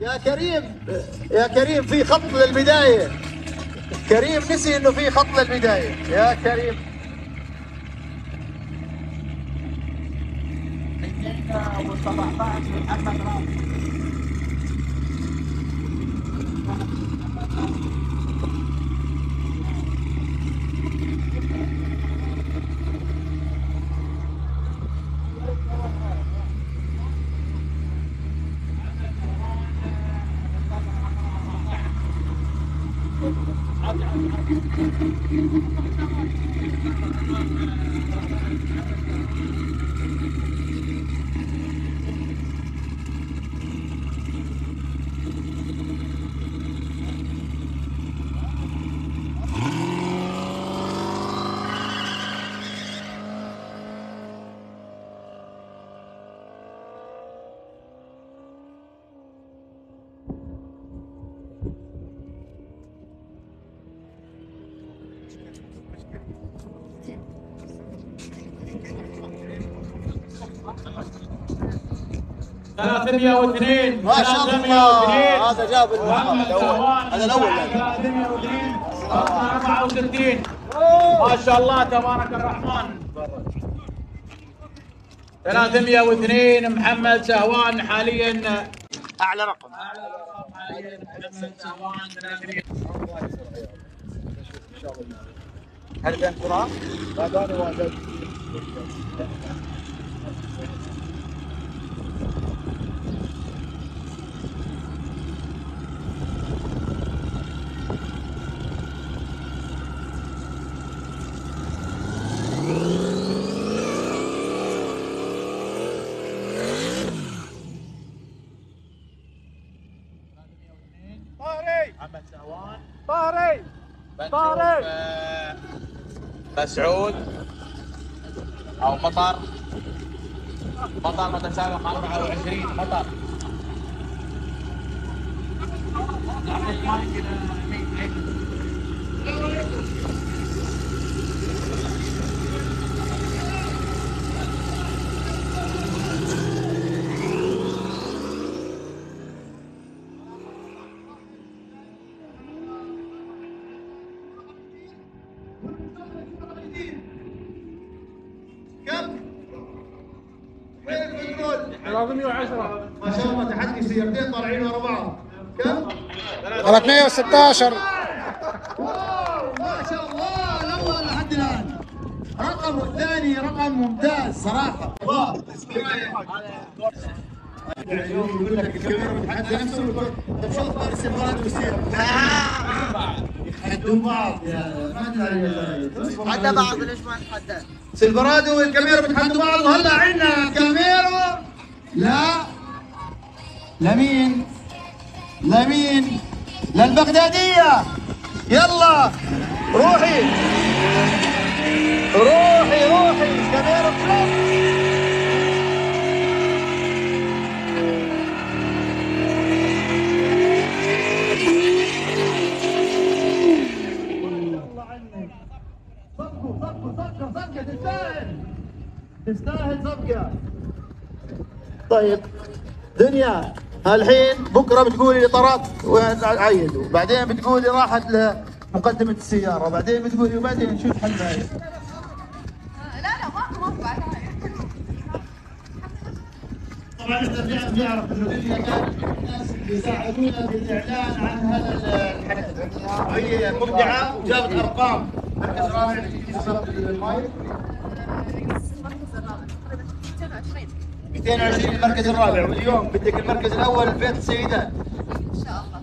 يا كريم يا كريم في خط للبداية. كريم نسي إنه في خط للبداية. يا كريم. 217 محمد راشد ثلاثمية واثنين ما شاء الله. هذا جاب المحمد الأول. هذا الأول. ثلاثمية واثنين أربعة وستين ما شاء الله تبارك الرحمن. 302 محمد سهوان حاليا أعلى رقم. اعلى رقم حاليا محمد سهوان 300 هل بين تراب؟ محمد سهوان طاري بنشوف طارق. آه، مسعود أو مطر. مطر متسابق 24 مطر. 316 واو ما شاء الله الأول لحد الآن. رقم الثاني رقم ممتاز صراحة. يعني يقول لك نفسه فارس يتحدون بعض حتى بعض ليش ما نتحدى؟ والكاميرا بتحدوا بعض. وهلا عندنا كاميرا. لا. لمين؟ لمين؟ للبغدادية يلا روحي. روحي روحي. كاميرا تستاهل تستاهل صفقة طيب دنيا. الحين بكرة بتقولي الاطارات عيدوا بعدين بتقولي راحت لمقدمة السيارة. بعدين بتقولي وبعدين نشوف حل بعد لا لا ما ما طبعا إحنا بنعرف إنه دنيا كانت الناس اللي يساعدونا بالإعلان عن هذا الحدث هي مبدعة وجابت أرقام. مركز رابع اللي سبق المايك. 220 المركز الرابع واليوم بدك المركز الأول بيت السيدات ان شاء الله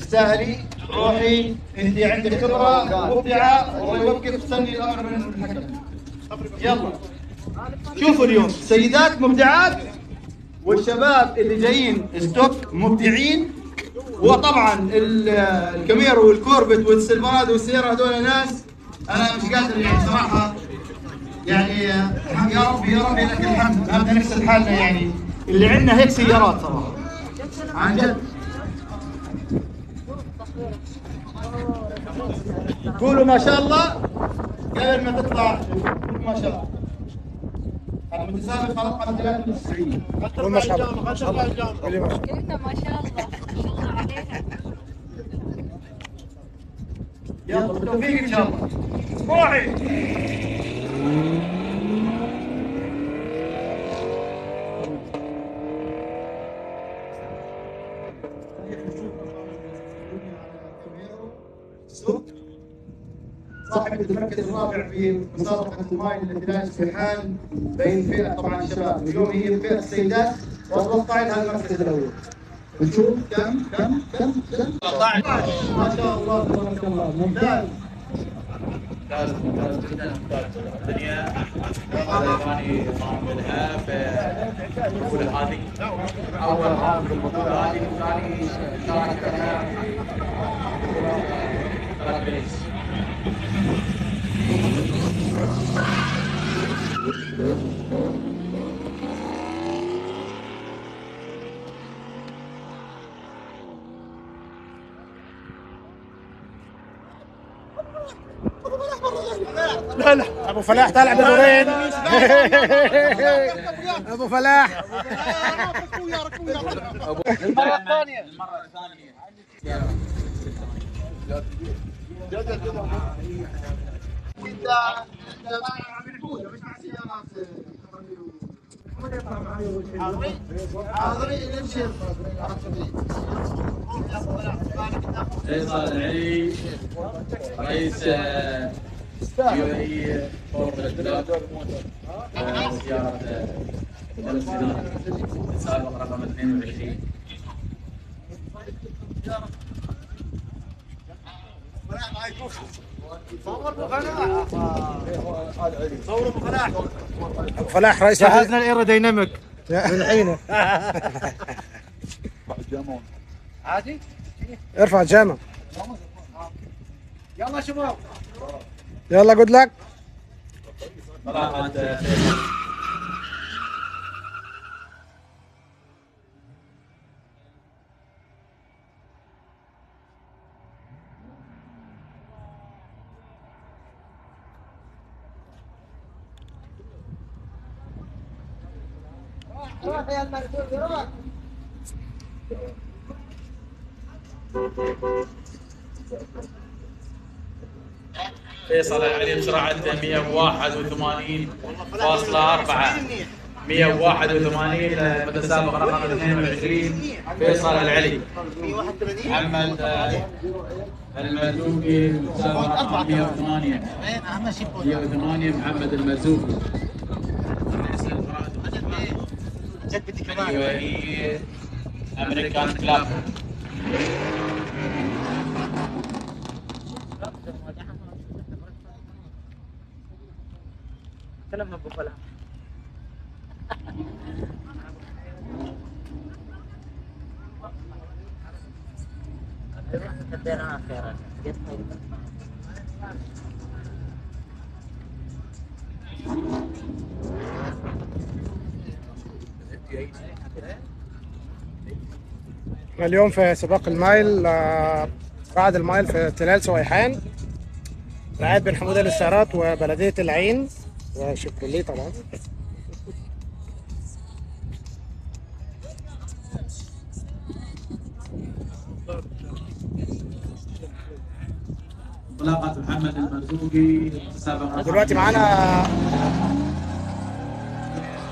تستاهلي روحي انت عندك خبرة مبدعة ويوقف تستني الامر من الحكم. يلا. شوفوا اليوم سيدات مبدعات والشباب اللي جايين ستوك مبدعين وطبعا ال- الكاميرو والكوربت والسلفراد والسيارة هذول ناس أنا مش قادر يعني صراحة. يعني يا رب يا رب لك الحمد. هذا نفس حالنا يعني. اللي عندنا هيك سيارات صراحة عن جد. قولوا ما شاء الله. قبل ما تطلع قولوا ما شاء الله. المتسابق رقم 93 قول ما شاء الله. ما شاء الله ما شاء الله. قلنا ما شاء الله. ما شاء الله عليها يلا بالتوفيق إن شاء الله. روحي صاحب المركز الرابع في مسابقة المايل التي لا في حال بين فئة طبعا الشباب اليوم هي فئة السيدات واتوقع لها المركز الأول نشوف كم كم كم كم 13 ما شاء الله تبارك الله. ممتاز. ممتاز ممتاز جدا ممتاز الدنيا ثاني طعم منها في البطولة هذه أول عام في البطولة هذه وثاني شارك بيس لا لا. أبو فلاح طالع بدورين. أبو فلاح. المرة الثانية المرة الثانية فيصل العلي رئيس UAE Formula Club زيارة دولة السودان السابق رقم 22 ابو فلاح رئيس جهزنا ال aerodynamic. من حينه عادي؟ ارفع الجامع. يلا شباب. يلا جود لك طلعت فيصل العلي بسرعة 181.4 181 المتسابق رقم 22 فيصل العلي. محمد آه، المرزوقي المتسابق رقم 108 108 محمد المرزوقي اليوم في سباق المايل آه، رعد المايل في تلال سويحان رعاية بن حمودة للسيارات وبلدية العين. وشيفروليه طبعا؟ انطلاقة محمد المرزوقي دلوقتي معانا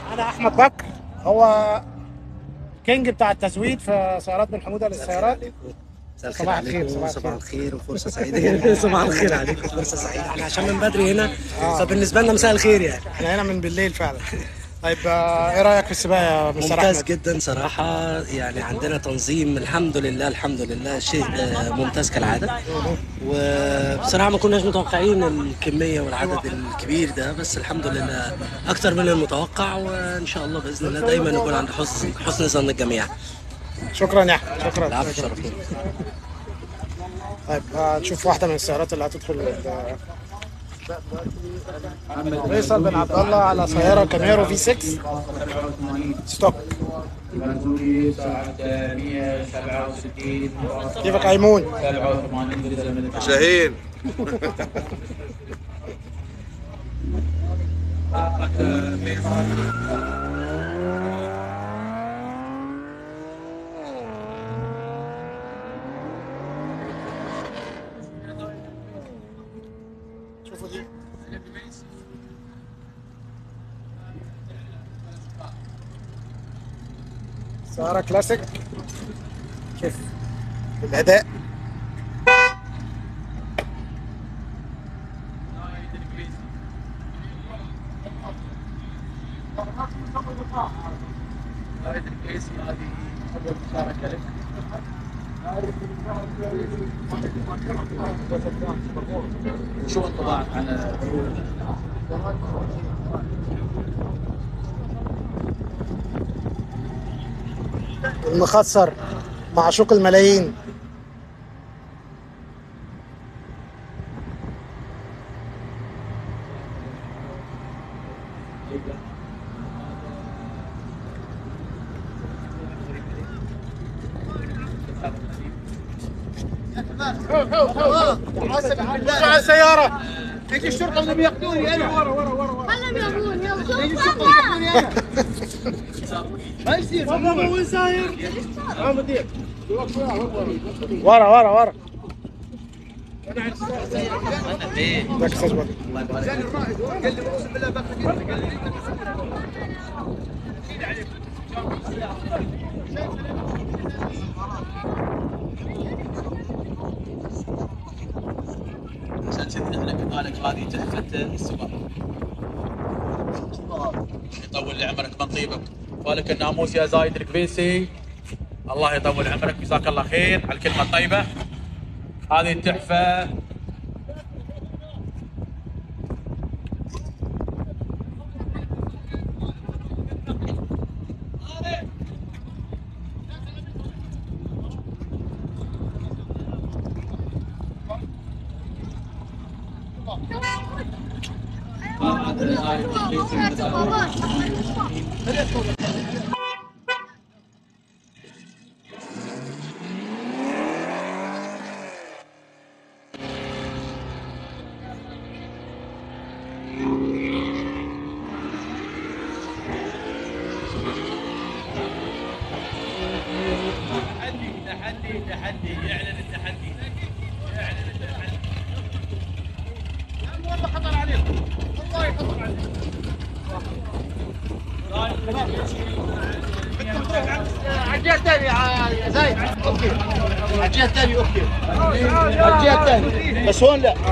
معانا أحمد بكر. هو كينج بتاع التزويد في سيارات بن حمودة للسيارات. صباح الخير صباح الخير. وفرصة سعيدة صباح الخير عليكم. فرصة سعيدة. إحنا عشان من بدري هنا فبالنسبة لنا مساء الخير يعني. إحنا هنا من بالليل فعلا. طيب آه، إيه رأيك في السباق يا مستر ممتاز جدا صراحة. يعني عندنا تنظيم الحمد لله الحمد لله. شيء آه، ممتاز كالعادة. وبصراحة ما كناش متوقعين الكمية والعدد الكبير ده بس الحمد لله أكتر من المتوقع وإن شاء الله بإذن الله دايما نكون عند حسن حسن ظن الجميع. شكرا يا أحمد شكرا. العفو طيب آه، نشوف واحدة من السيارات اللي هتدخل فيصل بن عبد الله على سيارة كاميرو في 6 87 ستوك المرزوقي ساعة 167 كيفك أيمون؟ 87 جزء من الثاني. شاهين سيارة كلاسيك. شوف الأداء. شو انطباعك عن المخسر معشوق الملايين. على السيارة. يجي الشرطة اللي بياخذوني أنا. ورا ورا ورا خلهم يابون يلا ما يصير ورا ورا ورا. قال لي اقسم بالله باخذ قال لي عشان كذي إحنا قلنا لك هذه تحفه السباق. يطول لي عمرك من طيبك. فالك الناموس يا زايد الكبيسي الله يطول عمرك. جزاك الله خير. على الكلمة الطيبة. هذه التحفة تحدي تحدي تحدي يعلن التحدي يعلن التحدي والله خطر عليكم والله خطر عليكم على الجهة الثانية يا زايد okay على الجهة الثانية okay على الجهة الثانية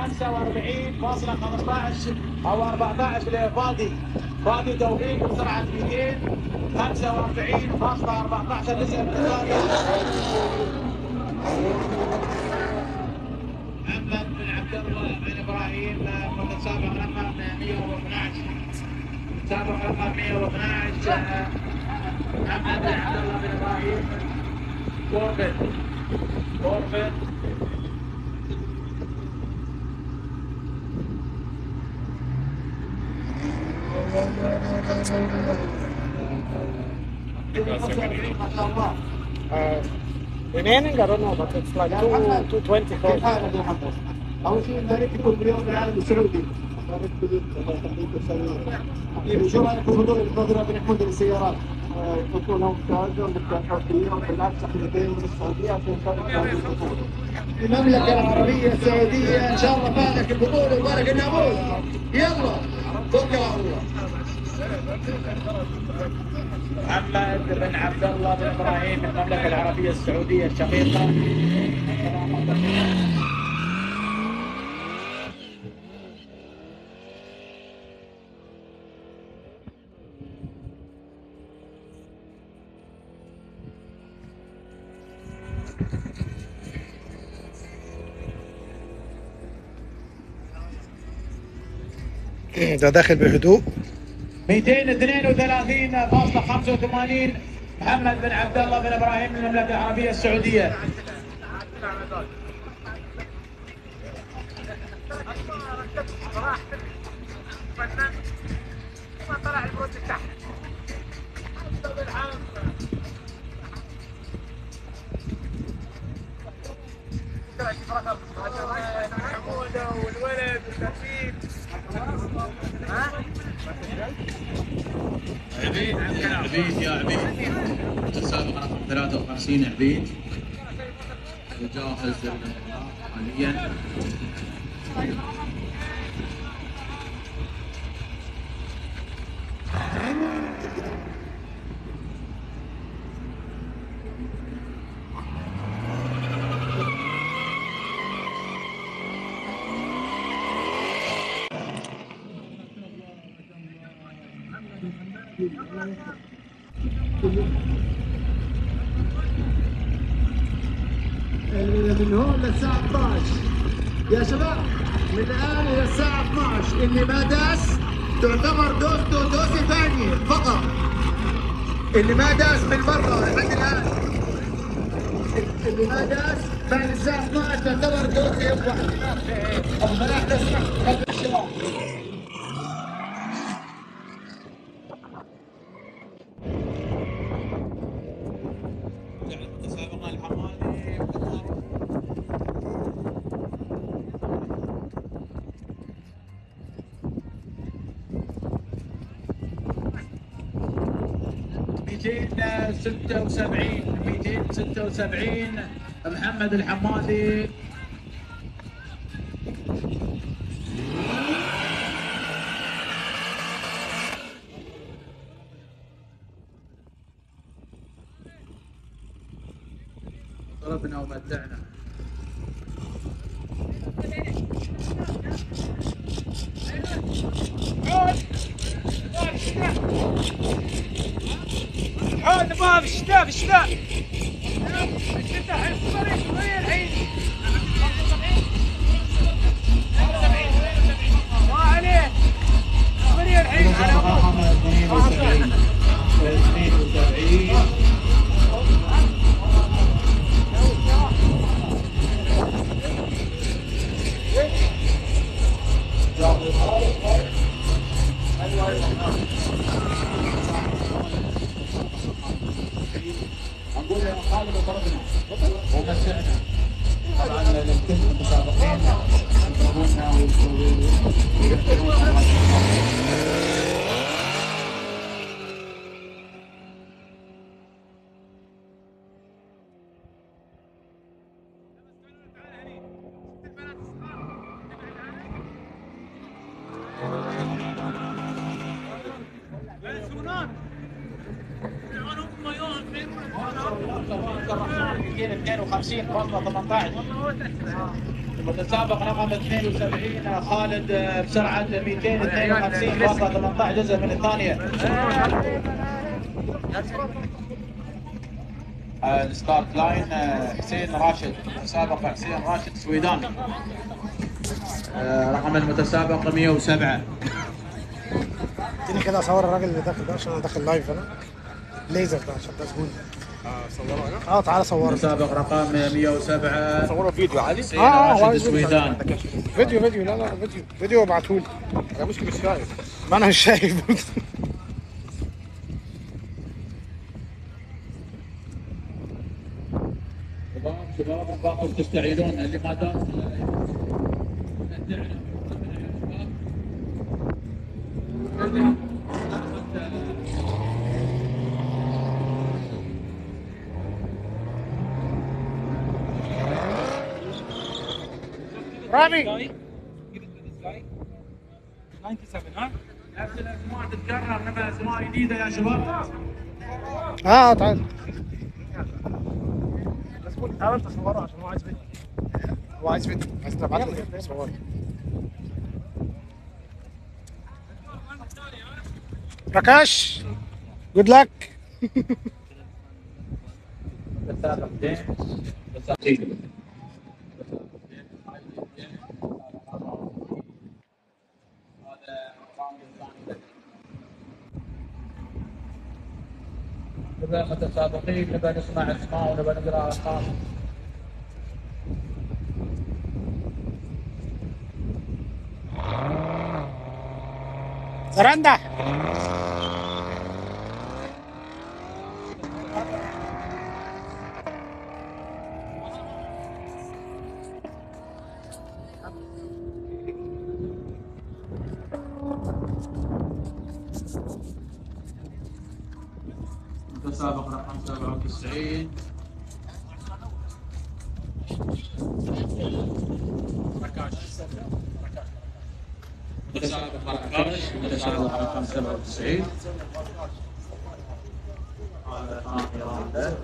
245.15 أو 14 لفاضي. فاضي توفيق بسرعة 245.14 نسبه اتصالي محمد بن عبد الله بن إبراهيم متسابق رقم 112 سابق رقم 112 محمد بن عبد الله بن إبراهيم. كوربت كوربت ما شاء الله Uh, remaining, I don't know, but it's like two, 220 كيف course. حالك يا محمد؟ اول شيء نبارك لكم باليوم العالمي السعودي نبارك لكم الله يخليكم السيارات. طيب شو رايك في حضور القادرة بن حمود للسيارات؟ تكون ممتازة ومتحفظية وبالعكس إحنا جايين من السعودية عشان نشارك في هذه البطولة. المملكة العربية السعودية إن شاء الله فازت البطولة وبارك الناموس. يلا على الله. محمد بن عبد الله بن إبراهيم من المملكة العربية السعودية الشقيقة. ده داخل بهدوء. 232.85 محمد بن عبد الله بن إبراهيم من المملكة العربية السعودية. عبيد يا عبيد متسابق رقم 53 عبيد وجاهز للانطلاق حاليا من هون للساعة 12 يا شباب من الآن إلى الساعة 12 اللي ما داس تعتبر دوسته دوسة ثانية فقط اللي ما داس من برا لحد الآن اللي ما داس بعد الساعة 12 تعتبر واحدة أبو فلاح 276 276 محمد الحمادي. خالد آه، بسرعة 252.18 جزء من الثانية. آه، ال start line آه، حسين راشد متسابق حسين راشد سويداني آه، رقم المتسابق 107 اديني كده أصور الراجل اللي داخل ده عشان أنا داخل live أنا. ليزر ده عشان ده آه تعالى صوره المتسابق رقم 107 صوروا فيديو عادي. حسين آه، آه، راشد وايد سويدان. فيديو فيديو. لا لا فيديو. فيديو ابعتهولي. أنا مشكلة مش شايف. ما أنا مش شايف. شباب شباب باقي تستعيدون اللي ما دام رامي 97 ها نفس الاسماء تتكرر نبى اسماء جديده يا شباب آه تعال تعال انت صوره عشان هو عايز فيديو هو عايز فيديو عايز تبعت له صوره ركاش جود لك نبى متسابقين نبى نسمع أسماء ونبى نقرأ أرقام. رندا. متسابق رقم 97 متسابق رقم 97 هذا ثاني راوند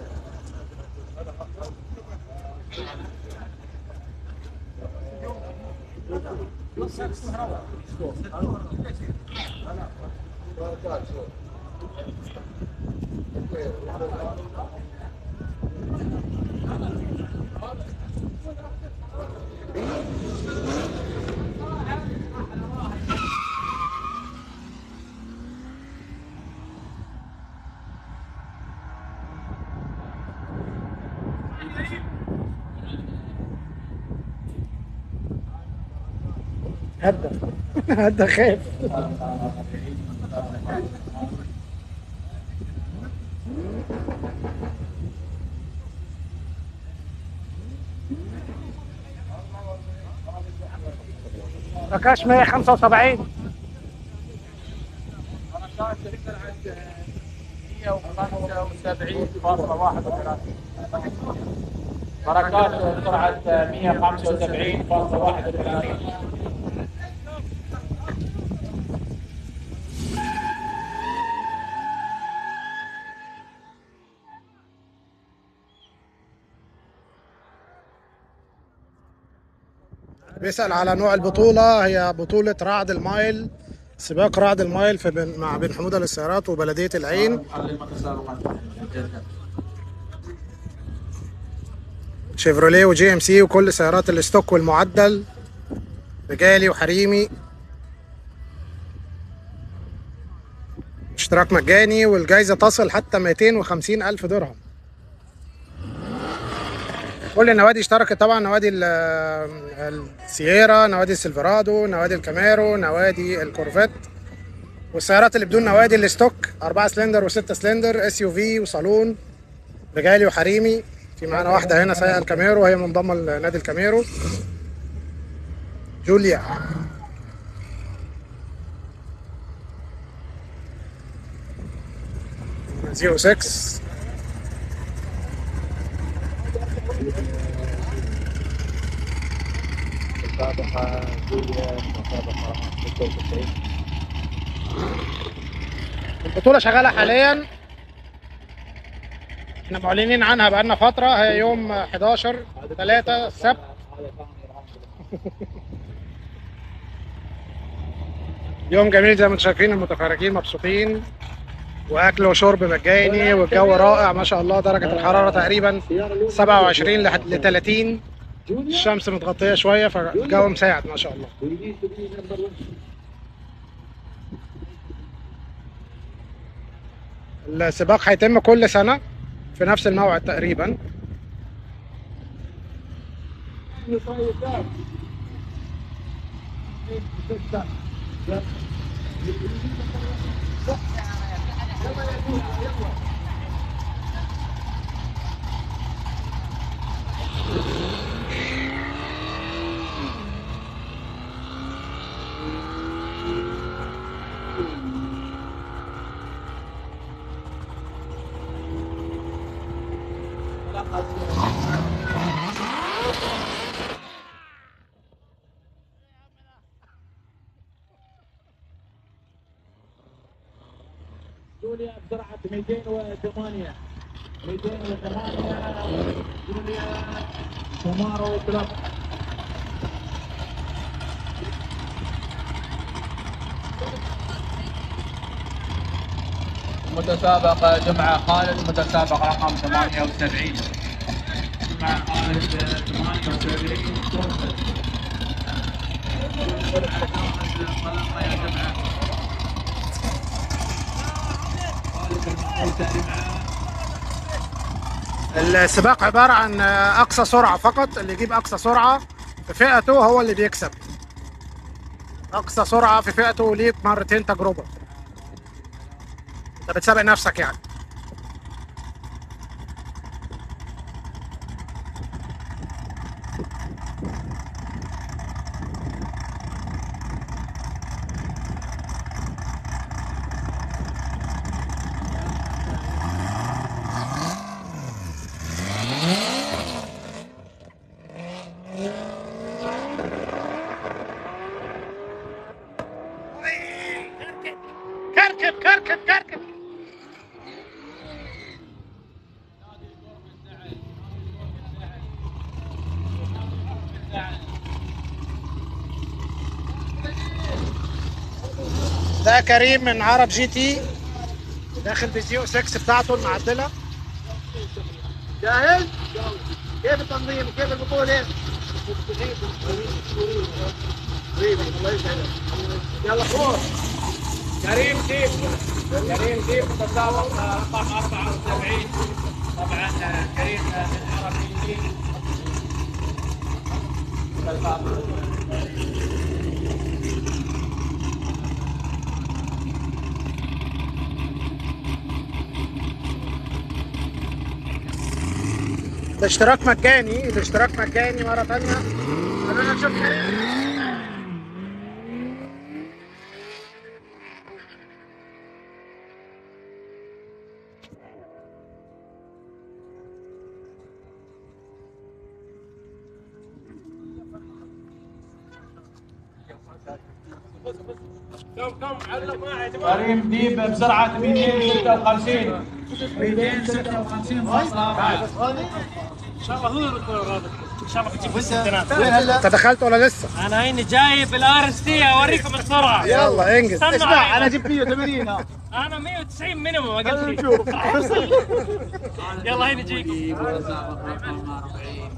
هدى هدى خايف. ركاش 175 بركات سرعة 175.31 بيسأل على نوع البطولة هي بطولة رعد المايل سباق رعد المايل في بن مع بن حمودة للسيارات وبلدية العين. شيفروليه وجي إم سي وكل سيارات ال stock والمعدل رجالي وحريمي. اشتراك مجاني والجائزة تصل حتى 250 ألف درهم. كل النوادي اشتركت طبعا نوادي ال- السييرا نوادي السيلفرادو نوادي الكاميرو نوادي الكورفيت والسيارات اللي بدون نوادي ال stock أربعة سلندر وستة cylinder SUV وصالون رجالي وحريمي. في معانا واحدة هنا سايقة الكاميرو وهي منضمة لنادي الكاميرو. جوليا. زيرو 6 مسابقة مسابقة 96 البطولة شغالة حاليا. إحنا معلنين عنها بقالنا فترة. هي يوم 11 3 السبت يوم جميل زي ما أنتم شايفين المتفرجين مبسوطين. وأكل وشرب مجاني والجو رائع ما شاء الله. درجة الحرارة تقريبا 27 لحد ل 30 الشمس متغطية شوية فالجو مساعد ما شاء الله. السباق هيتم كل سنة في نفس الموعد تقريبا. Thank you. جوليا بسرعة 208 208 جوليا كومارو كلوب. متسابق جمعة خالد متسابق رقم 78 جمعة خالد 78 انطلاقة يا جماعة السباق عبارة عن أقصى سرعة فقط اللي يجيب أقصى سرعة في فئته هو اللي بيكسب. أقصى سرعة في فئته ليك مرتين تجربة. أنت بتسابق نفسك يعني. كريم من عرب GT. داخل ب Z O 6 بتاعته المعدلة. جاهز؟ كيف التنظيم؟ كيف البطولة؟ يلا فوق كريم ديب كريم ديب متسابق رقم 74 طبعا كريم من عربي الاشتراك مجاني الاشتراك مجاني مرة تانية. خلونا نشوف كريم كريم ديب بسرعة 256 256 انت دخلت ولا لسه؟ أنا هيني جايب ال RST أوريكم السرعة. يلا انجز اسمع أنا جبت 180 أنا 190 minimum أقل شيء يلا هيني جيكم. متسابق رقم 40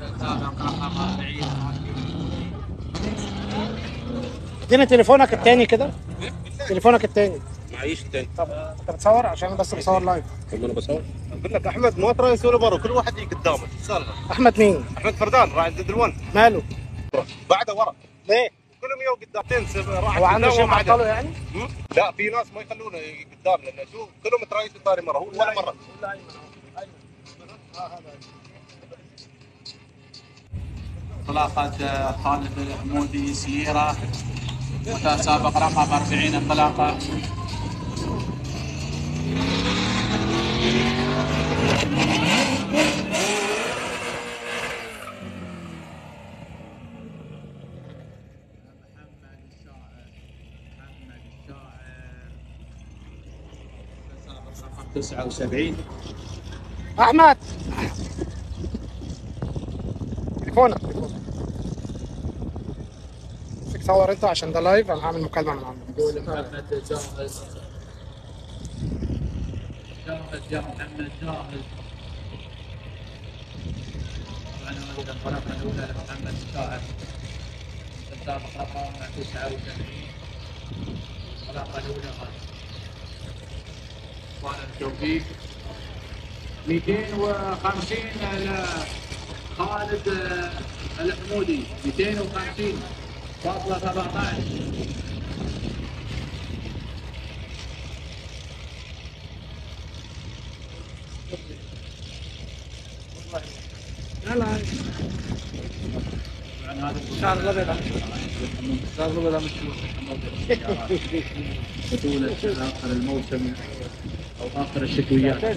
متسابق رقم 40 اديني تليفونك التاني كده؟ تليفونك التاني. معيش التاني طب انت بتصور؟ عشان بس بصور لايف طب أنا بصور. أقول لك أحمد ما ترى يسوي برا كل واحد يجي قدامه. أحمد مين؟ أحمد فردان راح عند الون ماله؟ بعده ورا. ليه؟ كلهم يو قدام. راح هو عنده شيء. معطله يعني؟ لا في ناس ما يخلونه يجي قدام لأنه شوف كلهم ترايس ثاني مرة. هو ولا مرة. انطلاقة خالد الحمودي سييرة متسابق رقم 40 انطلاقة تسعة وسبعين. أحمد! تليفونك. تليفونك صور انت عشان ده لايف أنا هعمل مكالمة من عندك محمد جاهز طبعا هذه الاولى لمحمد الشاعر السابق رقم 79 الانطلاقه الأولى هذه طبعا التوفيق. 250 لخالد الحمودي 250 فاصلة 17 شعر الأبيض. شعر الابيض بطولة اخر الموسم أو اخر الشتويات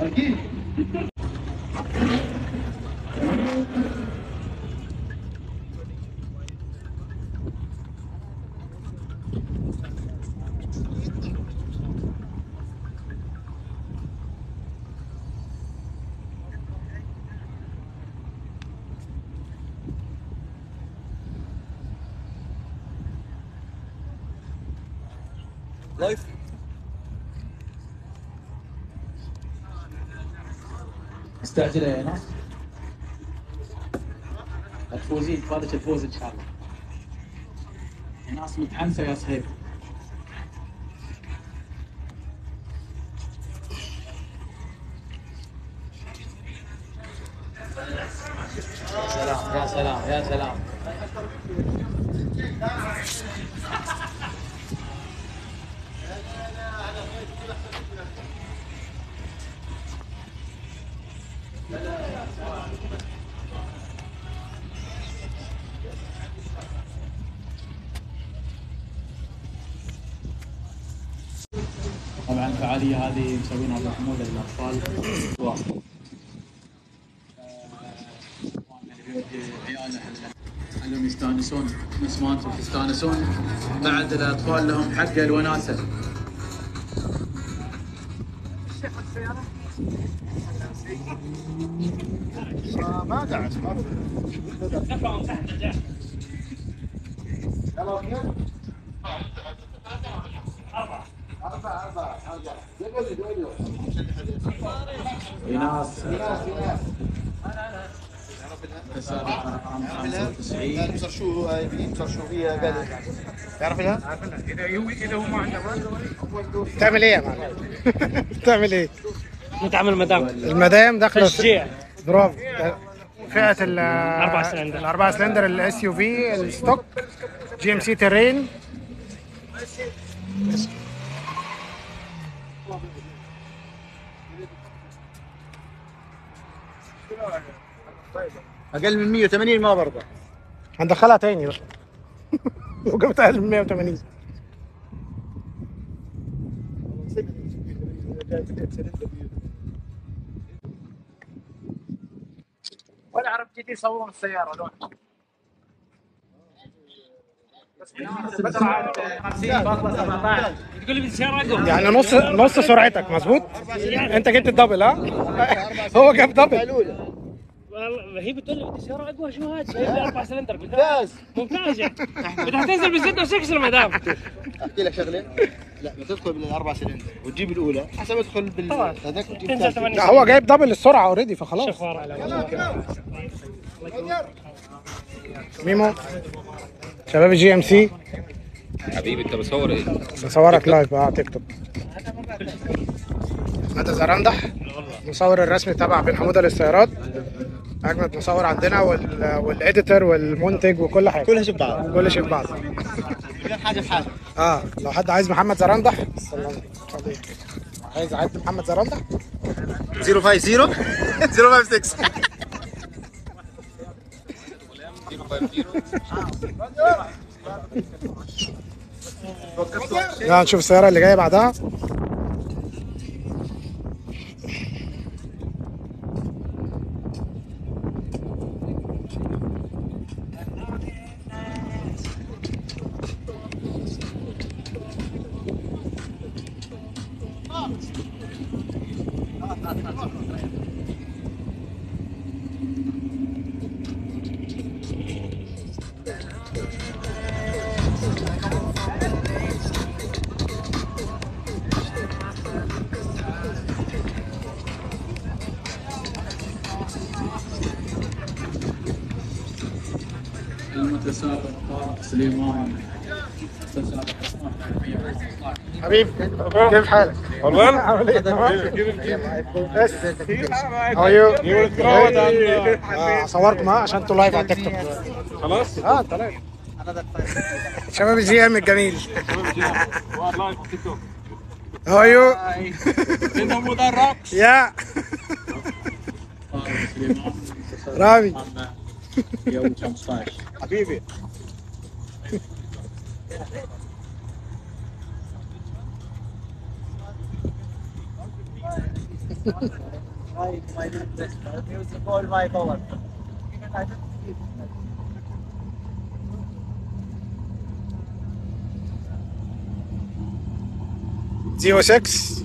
Aqui? مستعجلة يا ناس. تفوزين فادك الفوز إن شاء الله. يا ناس متحمسة يا صهيب. طبعا الفعاليه هذه مسوينها ابو حمود للاطفال و- عياله خلهم يستانسون نفس ما أنتم تستانسون بعد الأطفال لهم حق الوناسة ما دعس ما يلا وكيل أربعة أربعة دقلي دقلي ايناس إيناس إيناس تسابق رقم 95 قال مصر شو هاي مصر قال تعرف لها؟ اذا هو اذا هو ما عنده بتعمل إيه يا معلم؟ بتعمل إيه؟ نتعامل مدام المدام داخلة تشجيع برافو فئة ال أربع سلندر. الأربعة سلندر الاس يو في الستوك جي ام سي تيرين أقل من 180 ما برضى هندخلها تاني بقى أقل من 180 ولا عرب جدي يصورون السيارة لون يعني نص نص سرعتك مظبوط؟ أنت جبت الدبل ها؟ هو جاب دبل. هي بتقول لي بدي سياره اقوى شو هذا شايف لي أربع سلندر ممتاز. ممتاز يعني. بدها تنزل بالزد وسكس المدام أحكي لك شغلة. لا بتدخل بالأربع سلندر وتجيب الأولى حسب ادخل بال. هذاك وتجيب لا هو جايب double السرعة already فخلاص. شفار ميمو. شباب الجي ام سي حبيبي انت بصور إيه؟ بصورك live آه تيك توك احمد زرندح. المصور الرسمي تبع بن حموده للسيارات أجمد مصور عندنا وال... وال editor والمنتج وكل حاجة. كلها شوف بعض. كل شيء في بعض. كل حاجة في حاجة. آه لو حد عايز محمد زرندح. عايز عايز محمد زرندح. 050 056 يلا نشوف السيارة اللي جاية بعدها. 115 حبيبي كيف حالك؟ والله؟ عامل؟ بس how you؟ اصوركم ها عشان أنتوا live على التيك توك خلاص؟ آه انت live شباب ال GM الجميل. how you؟ انه مدرب يا رامي. 115 حبيبي. زيرو 6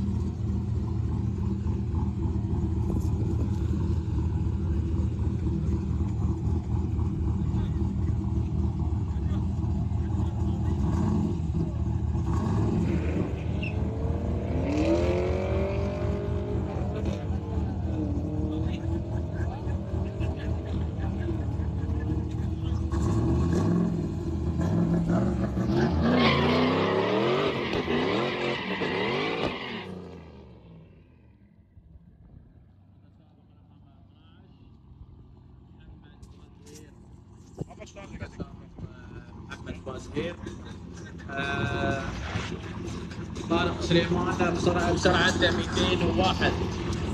محمد بازهير آه، طارق سليمان بسرعة بسرعته 201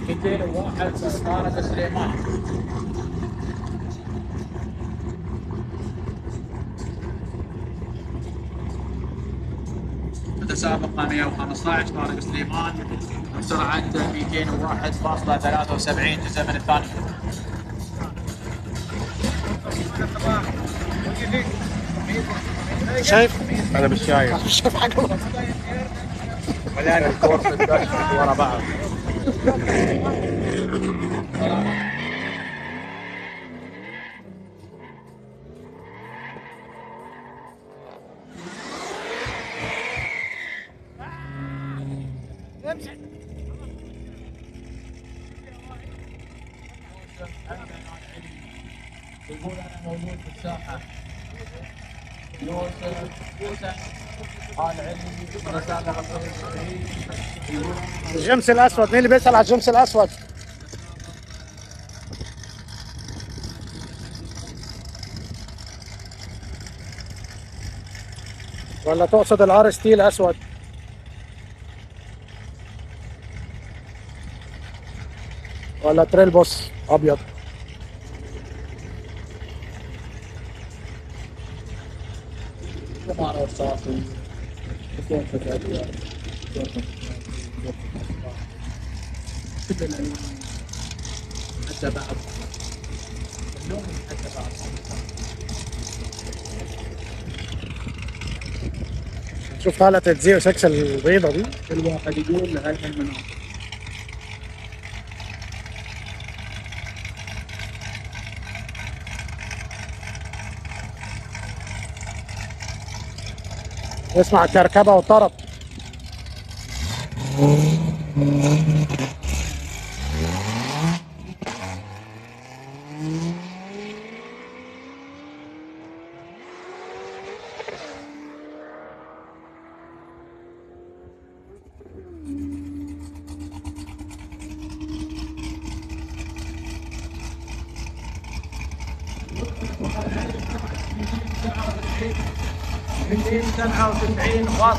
201 طارق سليمان متسابق 115 طارق سليمان؟ بسرعة 201.73 الزمن الثاني. شايف؟ أنا مش شايف مش شايف حاجة مليان الكور في الدش ورا بعض يقول أنا موجود في الساحه يوسف يوسف قال علمي متسابق 72 يقول الجيمس الأسود مين اللي بيسأل على الجيمس الأسود؟ ولا تقصد ال RST الاسود؟ ولا تريل بوس أبيض؟ رصاصي يكون حتى بعض حتى بعض شوف طالعة الزيرو 6 البيضة دي. كل واحد يقول هاي المناطق اسمع الكركبة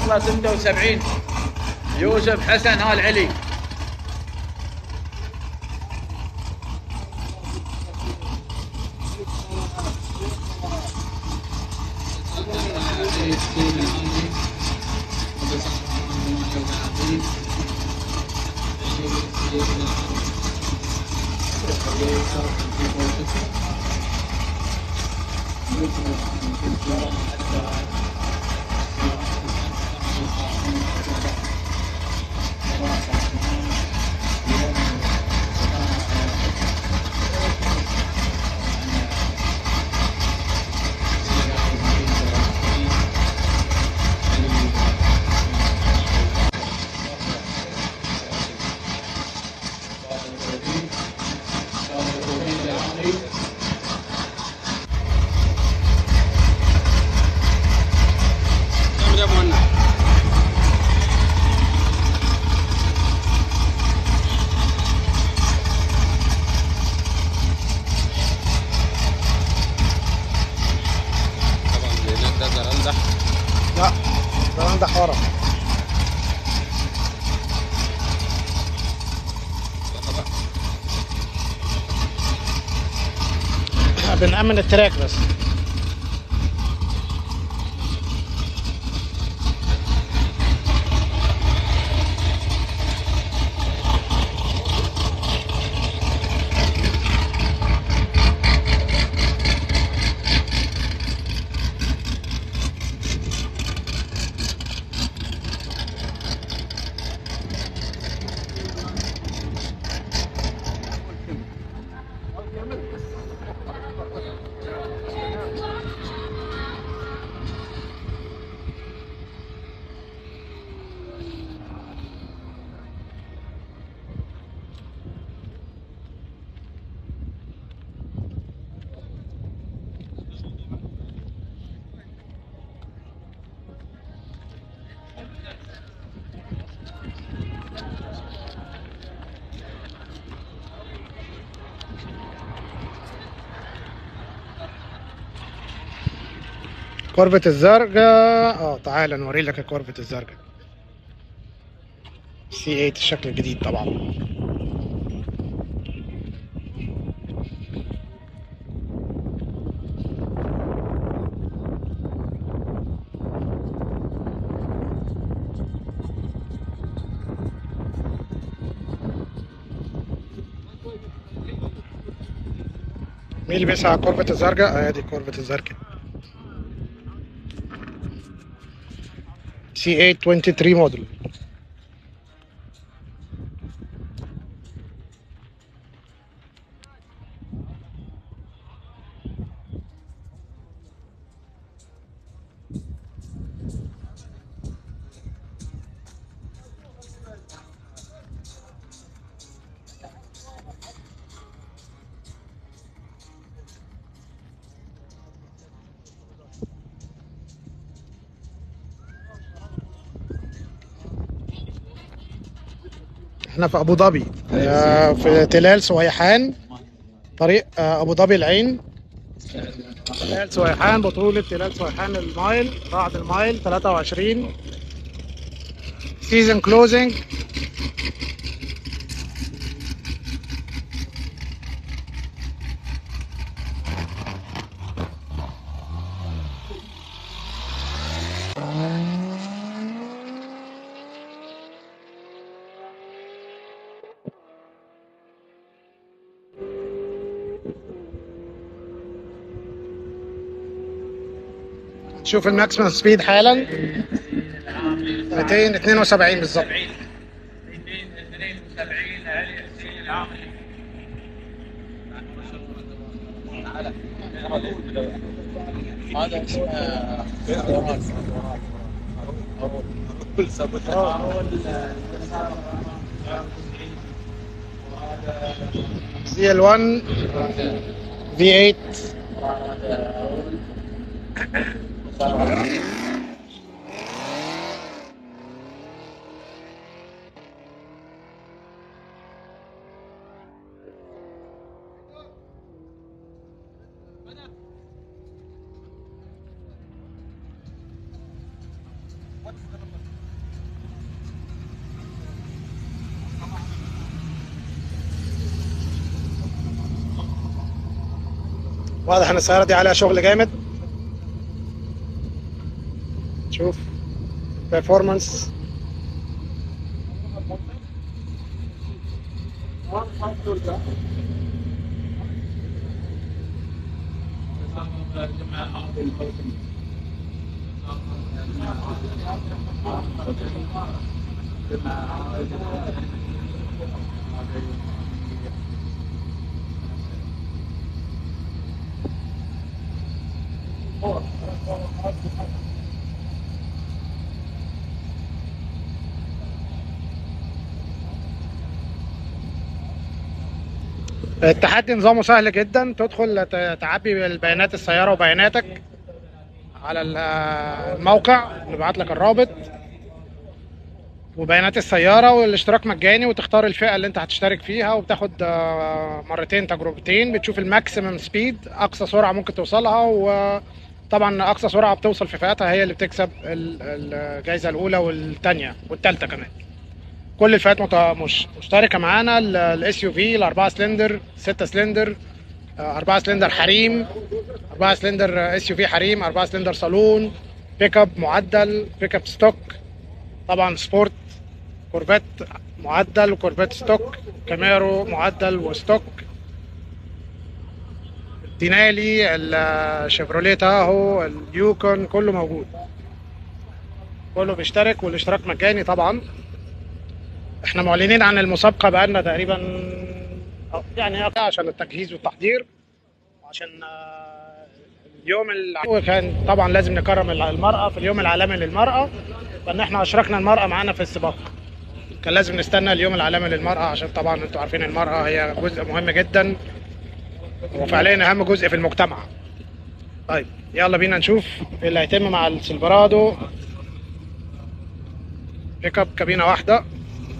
والطرب 297.76 يوسف حسن آل علي. Kreekles. كوربة الزرقاء. آه تعال نوري لك كوربة الزرقاء. سي 8 الشكل الجديد طبعا. مين اللي بيسعى كوربة الزرقاء؟ ادي كوربة الزرقاء. سي 823 في أبو ظبي. آه، في تلال سويحان طريق آه، أبو ظبي العين. تلال سويحان بطولة تلال سويحان ال mile بعد ال mile 23 season closing شوف ال maximum speed حالا؟ 272 بالظبط 272 علي حسين العامري هذا اسمه ZL1 في 8 واضح إن السياره دي عليها شغل جامد. شوف performance التحدي نظامه سهل جدا. تدخل تعبي البيانات السيارة وبياناتك على ال- الموقع نبعت لك الرابط وبيانات السيارة والاشتراك مجاني وتختار الفئة اللي انت هتشترك فيها وبتاخد آه، مرتين تجربتين. بتشوف ال maximum speed أقصى سرعة ممكن توصلها وطبعا أقصى سرعة بتوصل في فئاتها هي اللي بتكسب ال- الجائزة الأولى والثانية والثالثة كمان. كل الفئات مشتركة معانا ال SUV الاربعه سلندر 6 سلندر آه، أربعة سلندر حريم أربعة سلندر SUV حريم أربعة سلندر صالون pick up معدل pick up stock طبعا sport كورفيت معدل وكورفيت stock كاميرو معدل و stock دينالي الشيفروليه تاهو اليوكون كله موجود. كله بيشترك والاشتراك مجاني طبعا. إحنا معلنين عن المسابقة بقالنا تقريبا يعني عشان التجهيز والتحضير وعشان آه، اليوم الع- كان طبعا لازم نكرم المرأة في اليوم العالمي للمرأة فإن إحنا أشركنا المرأة معانا في السباق. كان لازم نستنى اليوم العالمي للمرأة عشان طبعا أنتوا عارفين المرأة هي جزء مهم جدا وفعليا أهم جزء في المجتمع. طيب يلا بينا نشوف اللي هيتم مع السلفرادو بيك اب كابينة واحدة.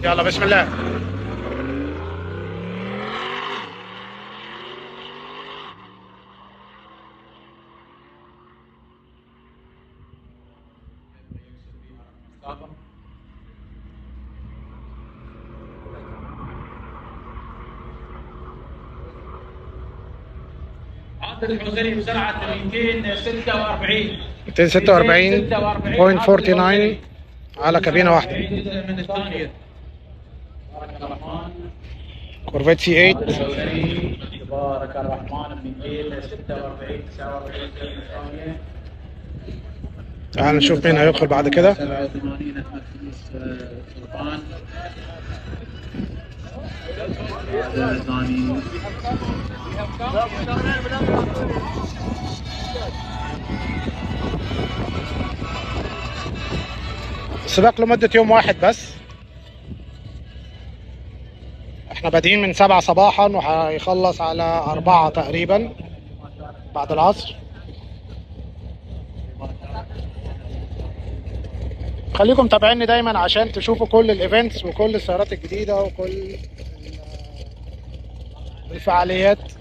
يلا بسم الله. عادل الحسيني بسرعة 246 246.49 على كابينة واحدة من الثانية تبارك الرحمن كورفيت C8 الحسيني تبارك الرحمن 246 49 من الثانية تعال نشوف مين هيدخل بعد كده. 87 احمد فلوس سلطان هذا ثاني يوم واحد بس. إحنا بادئين من سبعة صباحا وهيخلص على أربعة تقريبا بعد العصر. خليكم متابعيني دايما عشان تشوفوا كل الايفنتس وكل السيارات الجديدة وكل ال- الفعاليات.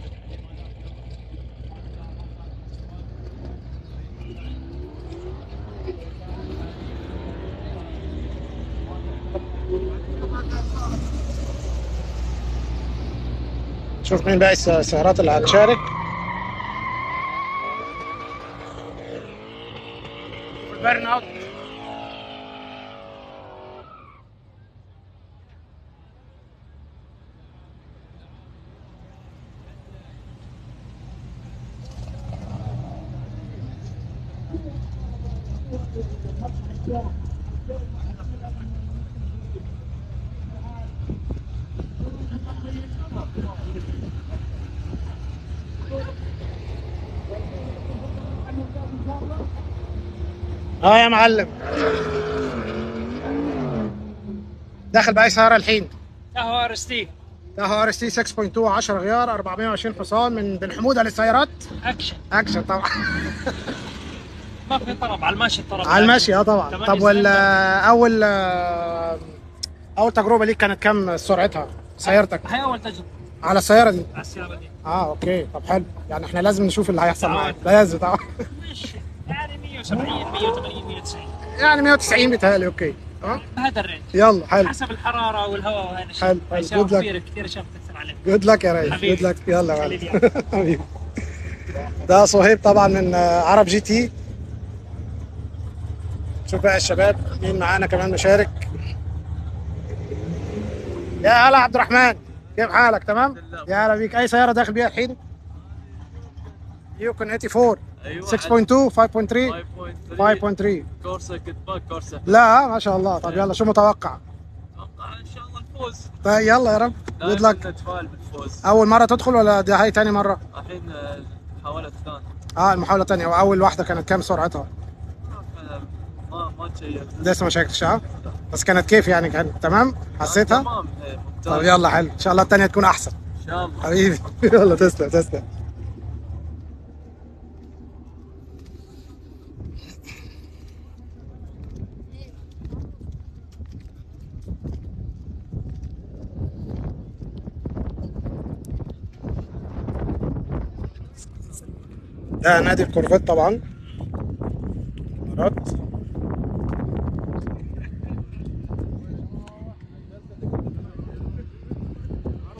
شوف مين باقي الس- السيارات اللي هتشارك ال burn out آه يا معلم. داخل بأي سياره الحين؟ تاهو RST ده هو RST 6.2 10 غيار 420 حصان من بن حموده للسيارات action action طبعا. ما في طرب على الماشي الطرب على المشي آه طبعا. طب وال. أول أول تجربة ليك كانت كام سرعتها؟ سيارتك؟ هاي أول تجربة. على السيارة دي؟ على السيارة دي. آه أوكي. طب حلو. يعني إحنا لازم نشوف اللي هيحصل تعال. معاك. لازم طبعا. ماشي. 170 180 190 يعني 190 بيتهيألي أوكي. آه هذا ال range. يلا حلو. حسب الحرارة والهواء وهذا الشيء. حلو، حلو. luck. كثيره كثير اشياء بتاثر عليه good luck يا ريس. حبيبي. good luck يلا يا حبيبي. ده صهيب طبعا من عرب GT. شوف بقى الشباب مين معانا كمان مشارك؟ يا هلا عبد الرحمن. كيف حالك؟ تمام؟ يا هلا بيك. أي سيارة داخل بيها الحين؟ يوكن 84 6.2 5.3 5.3 كورسا كنت باك كورسا. لا ما شاء الله. طب يلا شو متوقع؟ أتوقع إن شاء الله الفوز طيب يلا يا رب. good luck نتفائل بالفوز. أول مرة تدخل ولا دي هاي تاني مرة؟ الحين آه، المحاولة الثانية. آه المحاولة الثانية. وأول واحدة كانت كام سرعتها؟ آه، ما ما تشيكت لسه ما شاركتش ها؟ بس كانت كيف يعني؟ كانت تمام؟ حسيتها؟ تمام طب يلا حلو. إن شاء الله الثانية تكون أحسن. إن شاء الله. حبيبي. يلا تسلم تسلم. ده نادي الكورفيت طبعا. إمارات.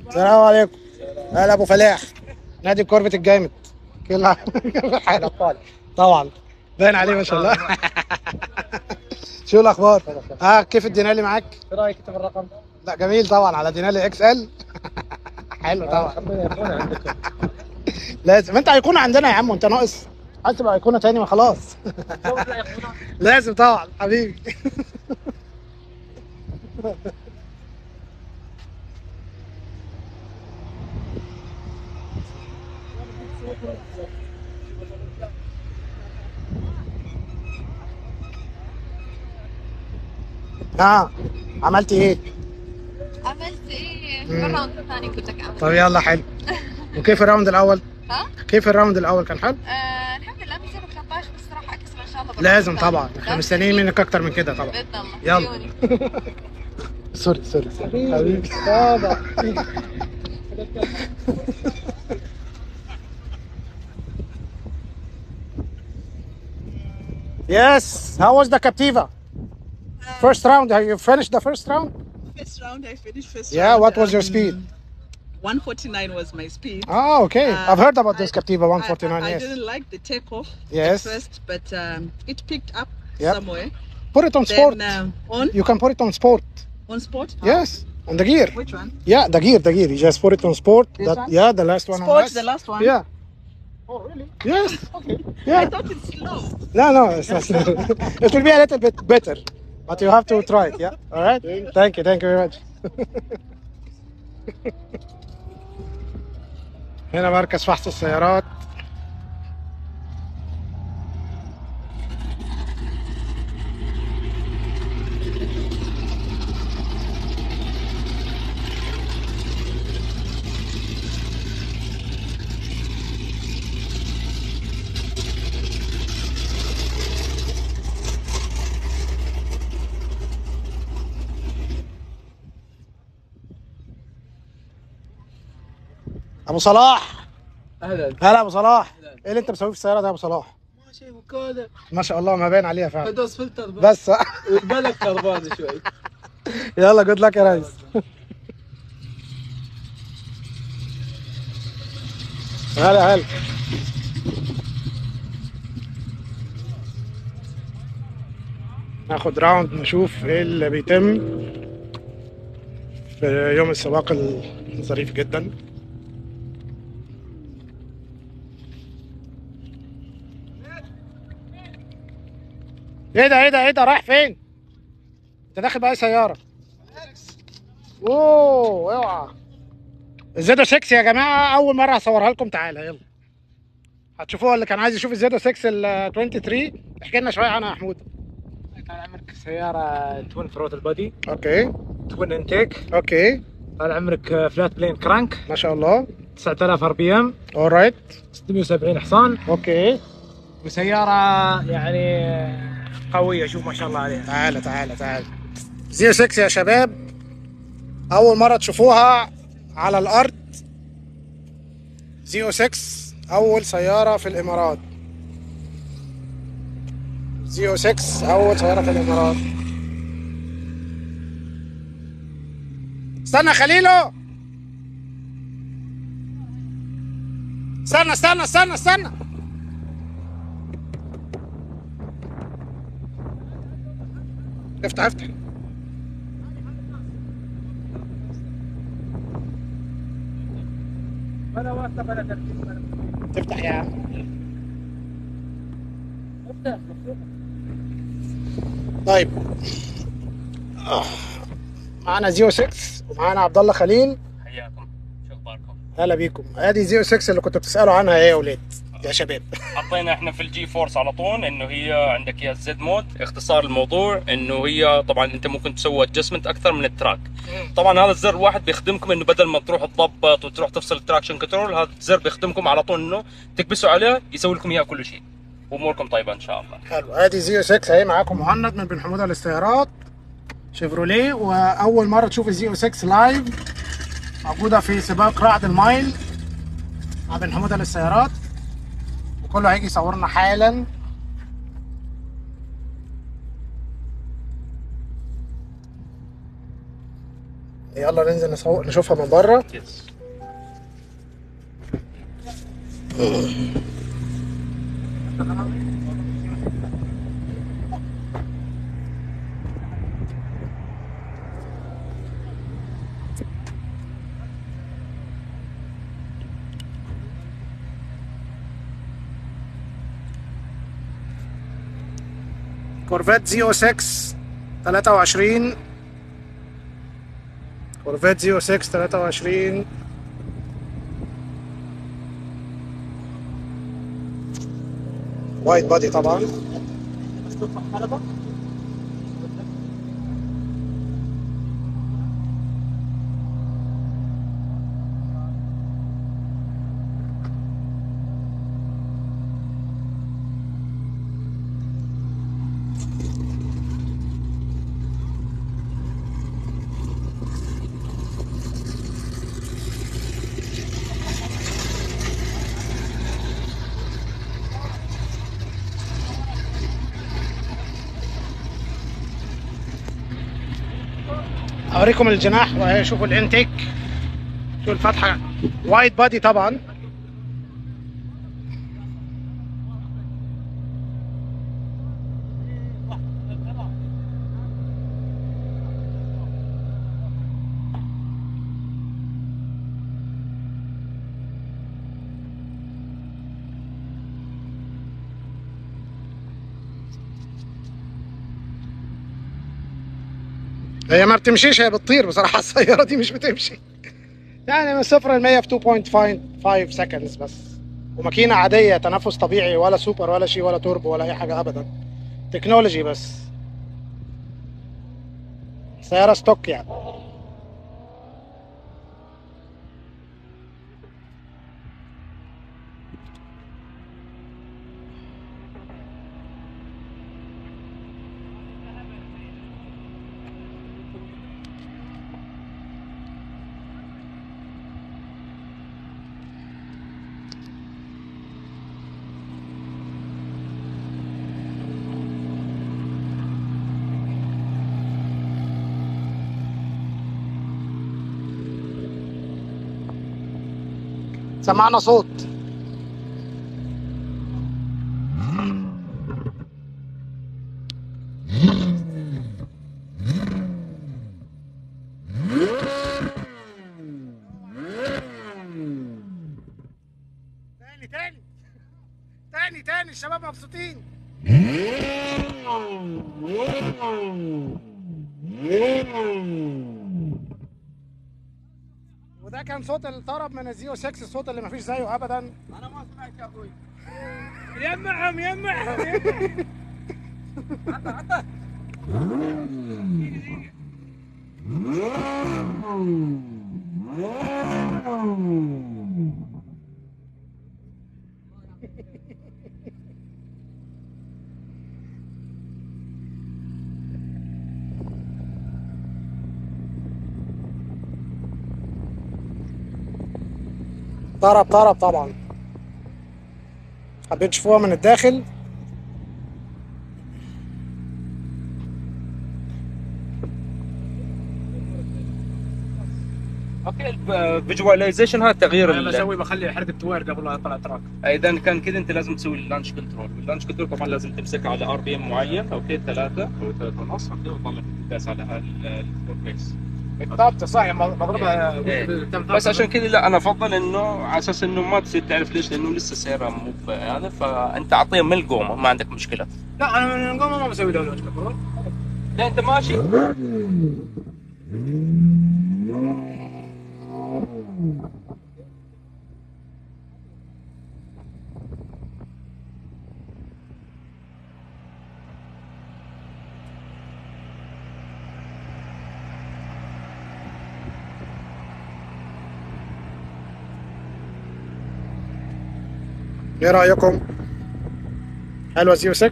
السلام عليكم. هلا أبو فلاح نادي الكورفت الجامد. كل حاجة طبعا. طبعا باين عليه ما شاء الله. شو الأخبار؟ آه كيف الدينالي معاك؟ إيه رأيك انت بالرقم؟ لا جميل طبعا على دينالي XL. حلو طبعا. لازم ما انت ايقونه عندنا يا عم وانت ناقص عايز تبقى أيقونة تاني ما خلاص لازم طبعا حبيبي آه عملتي إيه؟ عملت إيه؟ مم. بال round الثاني قلت لك عملت طب يلا حلو وكيف ال round الأول؟ ها؟ كيف ال round الأول كان حلو؟ آه الحمد لله 213 بس صراحة اكسر ان شاء الله لازم. طبعا إحنا مستنيين منك أكتر من كده طبعا باذن الله يلا. sorry sorry sorry حبيبي طبعا Yes, how was the Captiva? First round, have you finished the first round? First round, I finished first Yeah, round. what was your um, speed? 149 was my speed. Oh, okay. Uh, I've heard about this I- Captiva 149, I, I yes. didn't like the takeoff Yes. at first, but um, it picked up Yep. somewhere. Put it on Then, sport. um, on You can put it on sport. on sport. Yes, on the gear. Which one? Yeah, the gear, the gear. You just put it on sport. This That, one? yeah, the last one. on Sport, us. the last one? Yeah. Oh, really? Yes. Okay. Yeah. I thought it's slow. No, no, it's not. it will be a little bit better, but you have to try it. Yeah. All right. Thank you. Thank you very much. هنا مركز فحص السيارات. أبو صلاح. أهلا. هلا أبو صلاح. إيه اللي أنت مسويه في السيارة ده يا أبو صلاح؟ شيء وكاله ما شاء الله ما باين عليها فعلا. بدوس فلتر بس. والبلد خربانه شوي. يلا good luck يا ريس. هلا هلا. ناخد round نشوف إيه اللي بيتم في يوم السباق الظريف جدا. إيه ده إيه ده إيه ده رايح فين؟ انت داخل بأي سيارة؟ أوه اوعى. الزيدو 6 يا جماعة أول مرة هصورها لكم. تعالى يلا. هتشوفوها اللي كان عايز يشوف الزيدو 6 ال 23 احكي لنا شوية عنها يا محمود طال عمرك سيارة twin throttle body okay. twin intake okay. طال عمرك flat plane crank ما شاء الله. 9000 RPM all right 670 حصان. okay. وسيارة يعني قوية شوف ما شاء الله عليها. تعالى تعالى تعالى zero 6 يا شباب. أول مرة تشوفوها على الأرض. zero 6 أول سيارة في الإمارات. زيو 6 أول سيارة في الإمارات. استنى خليلو. استنى استنى استنى استنى. افتح افتح. ولا واقفه بلا ترتيب تفتح يا عم. افتح طيب. معانا zero 6 ومعانا عبد الله خليل. حياكم. شو أخباركم؟ هلا بيكم. ادي zero 6 اللي كنتوا بتسألوا عنها إيه يا ولاد. يا شباب. حطينا إحنا في ال G-force على طول إنه هي عندك يا ال Z mode اختصار الموضوع إنه هي طبعا أنت ممكن تسوي adjustment أكثر من ال track طبعا هذا الزر واحد بيخدمكم إنه بدل ما تروح تضبط وتروح تفصل ال traction control هذا الزر بيخدمكم على طول إنه تكبسوا عليه يسوي لكم إياه كل شيء. واموركم طيبة إن شاء الله. حلو. ادي zero 6 اهي معاكم مهند من بن حموده للسيارات شيفروليه. وأول مرة تشوف ال zero 6 live موجودة في سباق رعد الميل مع بن حموده للسيارات وكله هيجي يصورنا حالا. يلا ننزل نصور نشوفها من بره. كورفيت زيو 6 23 كورفيت زيو 6 23 وايد بادي طبعا اوريكم الجناح وهي شوفوا الانتيك شوفوا الفتحة. وايد بادي طبعا. هي ما بتمشيش هي بتطير بصراحة. السيارة دي مش بتمشي. يعني من صفر ل 100 في 2.5 seconds بس. وماكينة عادية تنفس طبيعي ولا سوبر ولا شيء ولا توربو ولا أي حاجة أبدا. technology بس. سيارة stock يعني. سمعنا صوت. تاني تاني. تاني تاني. الشباب مبسوطين. وده كان صوت الطرب من الزيو 6 الصوت اللي مفيش زيه ابدا. أنا ما سمعت يا أبوي يمعهم يمعهم. يمعهم عطى عطى طرب طرب طبعا. حابين تشوفوها من الداخل. أوكي الفيجواليزيشن هذا تغيير أنا بسوي بخلي حركة التوير قبل لا اطلع تراك. إذا كان كذا أنت لازم تسوي اللانش كنترول واللانش كنترول طبعا لازم تمسك على ار بي ام معين. أوكي ثلاثة. أو ثلاثة ونص. وتطلع الداس على الفور بيس بالضبط صح مضربها إيه. تم- بس عشان كذا لا أنا أفضل إنه على أساس إنه ما تصير تعرف ليش لأنه لسه سيارة مو هذا فأنت اعطيها من القومة ما عندك مشكلة. لا أنا من القوم ما بسوي كنترول لا أنت ماشي. إيه رأيكم؟ حلوة زيرو 6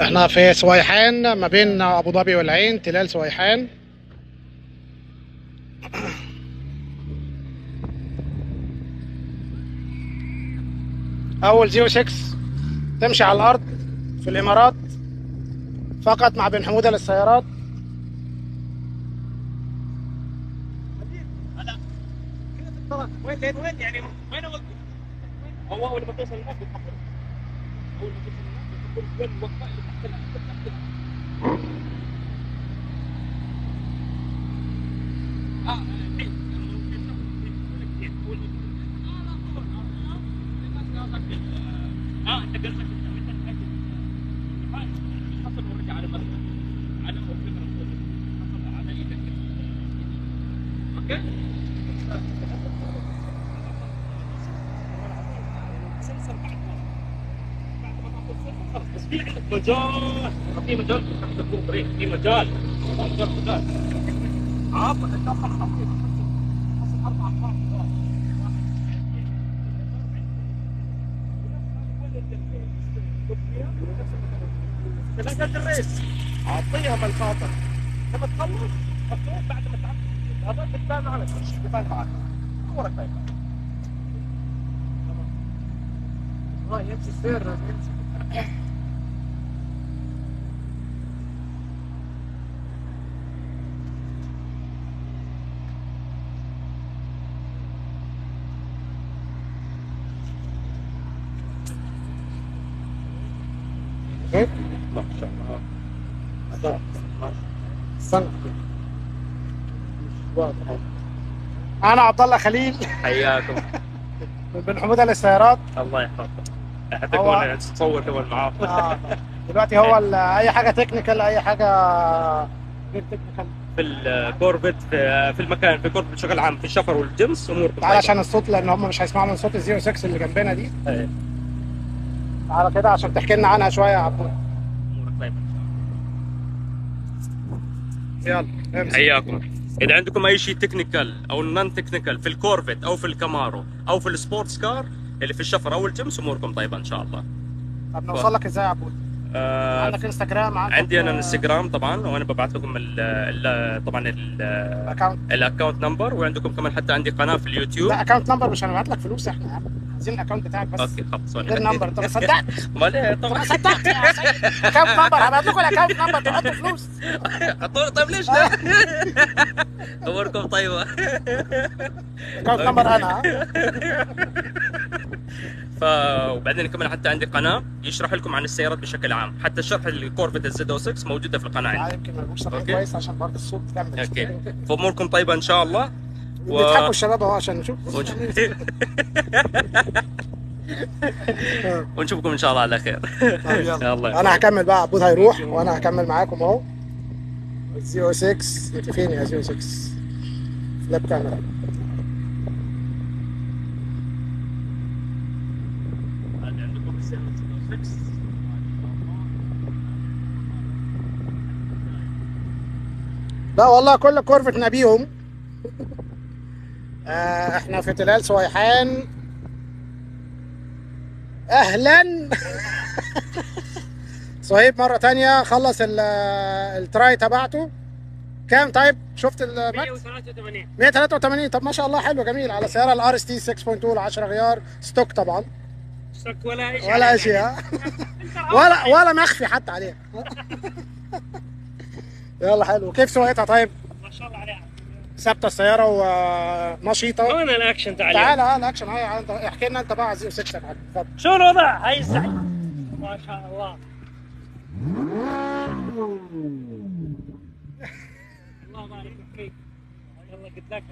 إحنا في سويحان ما بين ابو ظبي والعين تلال سويحان. أول زيرو 6 تمشي على الأرض في الإمارات فقط مع بن حمودة للسيارات. وين وين يعني؟ وين؟ هو أول ما توصل أول ما توصل هناك بتقول وين الوقفه اللي تحت ال- تحت ال- آه الحين آه انت قصدك حصل ورجع على مثلا على حصل على إيدك أوكي بس في عندك مجال. في مجال تحت الطريق في مجال مجال مجال. انت أصلا حطيت حصل أربع اطراف ثلاثة الريس اعطيها من الخاطر لما تخلص مفتوح بعد ما تعرف هذا بتبان تخش بتبان معك امورك طيب آه يمشي السير يمشي ما شاء الله استنى أنا عبد الله خليل. حياكم. من بن حموده للسيارات الله يحفظك. حتى هو- تصور كمان معاه آه. دلوقتي هو ال- أي حاجة technical أي حاجة غير تكنيكال في ال Corvette في, في المكان في Corvette بشكل عام في الشفر والجنس اموركم تعالى عشان الصوت لأن هم مش هيسمعوا من صوت ال zero 6 اللي جنبنا دي. إيه. تعالى كده عشان تحكي لنا عنها شوية يا عبود أمورك طيبه يلا. حياكم. إذا عندكم أي شيء technical أو non technical في ال Corvette أو في ال Camaro أو في ال sports car اللي في الشفر أو الجيمس اموركم طيبة إن شاء الله. طب نوصل لك إزاي يا عبود؟ آه عندك انستغرام عندك عندي أنا انستغرام طبعا وأنا ببعث لكم ال ال طبعا ال account ال account number وعندكم كمان حتى عندي قناة في اليوتيوب. لا account number مش هنبعت لك فلوس إحنا يا عم. عايزين ال account بتاعك بس. okay خلاص غير number ما صدقت؟ امال إيه ما صدقت يا account number هبعت لكم ال account number تحطوا فلوس طيب ليش لا؟ أموركم طيبة. account number أنا؟ ف وبعدين كمان حتى عندي قناة يشرح لكم عن السيارات بشكل عام. حتى الشرح ال Corvette ال Z O 6 موجودة في القناة عندي. يمكن ما شرح okay. كويس عشان برضه الصوت تعمل أوكي. فأموركم طيبة إن شاء الله. و... بيضحكوا الشباب أهو عشان نشوف. ونشوفكم إن شاء الله على خير. طيب يلا. أنا هكمل بقى عبود هيروح وأنا هكمل معاكم أهو. 06 إنت فين يا 06 فلاب كاميرا عندكم السيارات 6 لا والله كل كورفة بيهم آه إحنا في تلال سويحان. أهلا. صهيب مرة تانية خلص ال- التراي تبعته. كام؟ طيب شفت الماكس 183 183 طب ما شاء الله حلو جميل. على سياره الار اس تي 6.2 10 غيار. ستوك طبعا. شك ولا شيء. ولا شيء ولا ولا مخفي حتى عليها يلا حلو. كيف سواقتها طيب؟ ما شاء الله عليها. ثابتة السيارة ونشيطة. وين الاكشن تعال تعال ها الاكشن هاي انت احكي لنا أنت بقى على 06 يا معلم. اتفضل شو الوضع؟ هاي السعي ما شاء الله. الله يبارك فيك. يلا قلت لك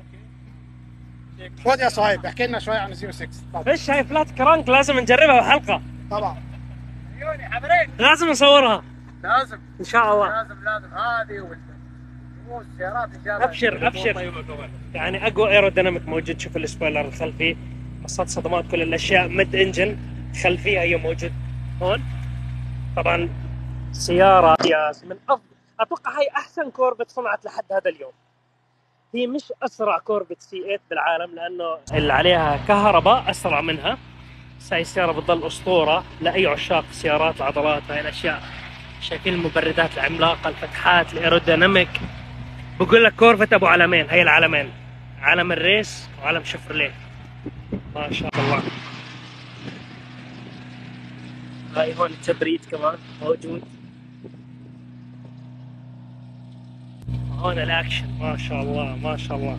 خد يا صهيب احكي لنا شوية عن 06 اتفضل فيش هاي flat crank لازم نجربها بحلقة. طبعا. لازم نصورها. لازم. إن شاء الله. لازم لازم. هذه أبشر أبشر. يعني أقوى aerodynamic موجود. شوف ال spoiler الخلفي. ماصات صدمات كل الأشياء. mid engine خلفيه هي موجود. هون. طبعا سيارة قياس من افضل أتوقع هي أحسن Corvette صنعت لحد هذا اليوم. هي مش أسرع Corvette C 8 بالعالم لأنه اللي عليها كهرباء أسرع منها. بس هاي السيارة بتضل أسطورة لأي عشاق السيارات العضلات هاي الأشياء. شايفين المبردات العملاقة الفتحات ال aerodynamic. بقول لك Corvette أبو علمين هي العلمين علم ال race وعلم شفرليه. ما شاء الله. هاي هون التبريد كمان موجود. هون الأكشن ما شاء الله ما شاء الله.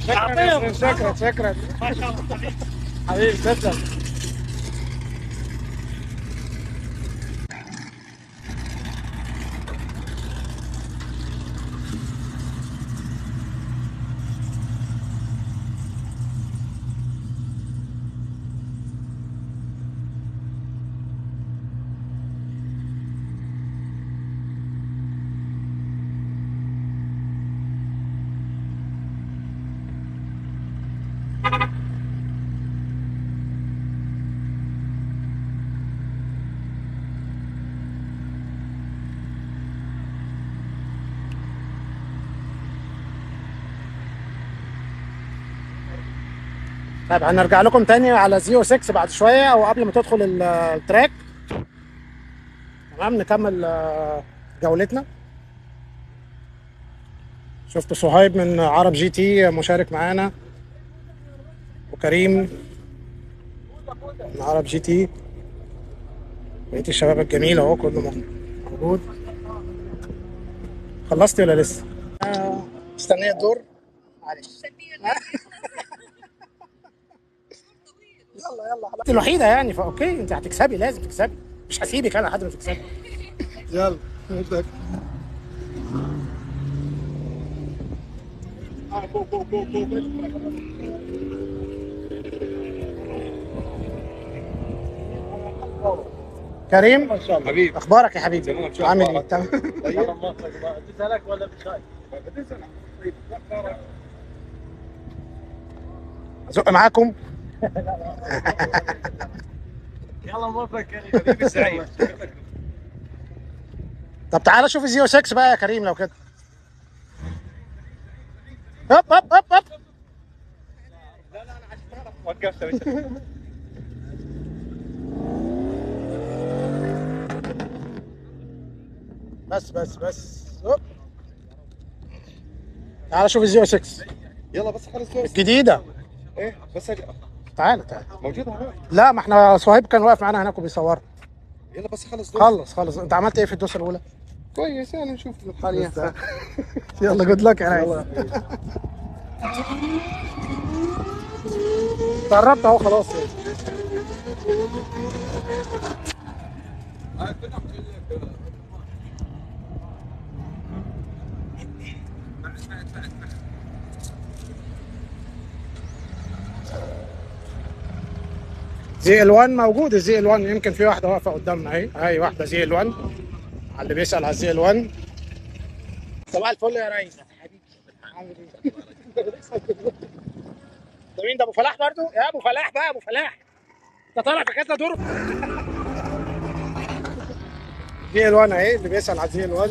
شكرا شكرا شكرا ما شاء الله. حبيبي. حبيبي تسلم طيب هنرجع لكم تاني على zero 6 بعد شوية أو قبل ما تدخل ال- ال track. تمام نكمل آه، جولتنا. شفت صهيب من عرب GT مشارك معانا. وكريم من عرب GT. بقية الشباب الجميل أهو كله موجود. خلصتي ولا لسه؟ آه، مستنية الدور؟ معلش. يلا انت الوحيدة يعني فاوكي انت هتكسبي لازم تكسبي. مش هسيبك أنا لحد ما تكسبي. يلا. كريم حبيبي. أخبارك يا حبيبي؟ عامل إيه؟ تمام. لك ولا بشاي؟ أزق معاكم. يلا موفق كريم. طب تعالى شوف الزيرو 6 بقى يا كريم لو كده. هوب هوب هوب هوب. وقفت بس بس بس. بس هوب. تعالى شوف الزيرو 6 يلا بس خلص الجديدة. إيه بس أجي. تعالى تعالى موجود لا ما إحنا صهيب كان واقف معانا هناك وبيصور. يلا بس خلص دور. خلص خلص. انت عملت إيه في الدوسة الأولى؟ كويس يعني نشوف. الحالية يلا جود لك يا ريس. قربت اهو خلاص. زي ال1 موجود الزي ال1 يمكن في واحدة واقفة قدامنا أهي. أهي واحدة زي ال1 على اللي بيسأل على الزي ال1 صباح الفل يا ريس؟ ده مين ده؟ أبو فلاح برضو؟ يا أبو فلاح بقى أبو فلاح. انت طالع في كذا دور. زي ال1 أهي اللي بيسأل على زي ال1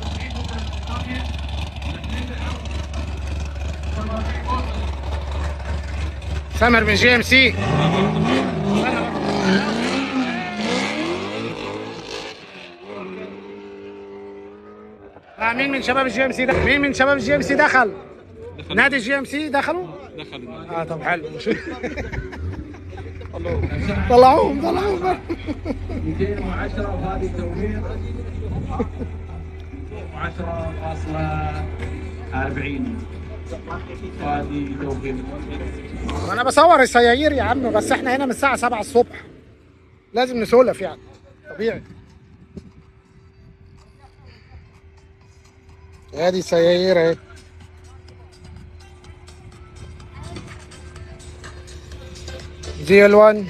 سمر من جي إم سي. آه، مين من شباب الجي إم سي دخل؟ مين من شباب الجي إم سي دخل؟ نادي الجي إم سي دخلوا؟ دخلوا آه طب حلو. طلعوهم طلعوهم. 210 وهذه توميه 10.40 وادي دوبين أنا بصور السيايير يا عم بس إحنا هنا من الساعة 7 الصبح. لازم نسولف يعني طبيعي. ادي السيايير اهي زي الوان.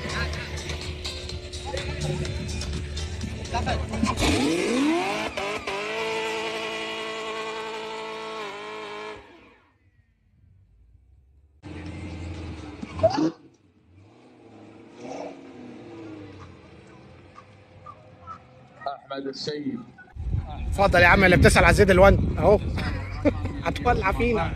أحمد السيد. اتفضل يا عم اللي بتسأل على زيد الوند أهو. هتولع فينا.